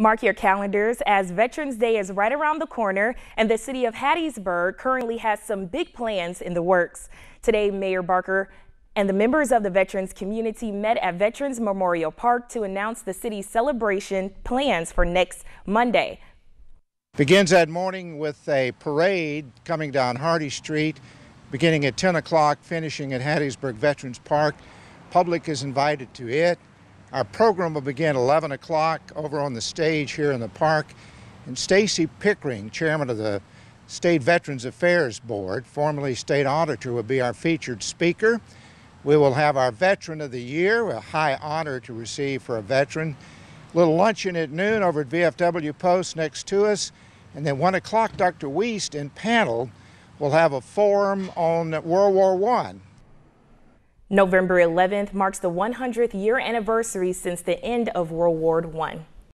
Mark your calendars as Veterans Day is right around the corner and the city of Hattiesburg currently has some big plans in the works. Today, Mayor Barker and the members of the veterans community met at Veterans Memorial Park to announce the city's celebration plans for next Monday. Begins that morning with a parade coming down Hardy Street, beginning at 10 o'clock, finishing at Hattiesburg Veterans Park. Public is invited to it. Our program will begin 11 o'clock over on the stage here in the park. And Stacy Pickering, chairman of the State Veterans Affairs Board, formerly state auditor, will be our featured speaker. We will have our Veteran of the Year, a high honor to receive for a veteran. Little luncheon at noon over at VFW Post next to us. And then 1 o'clock, Dr. Wiest and panel will have a forum on World War I. November 11th marks the 100th year anniversary since the end of World War I.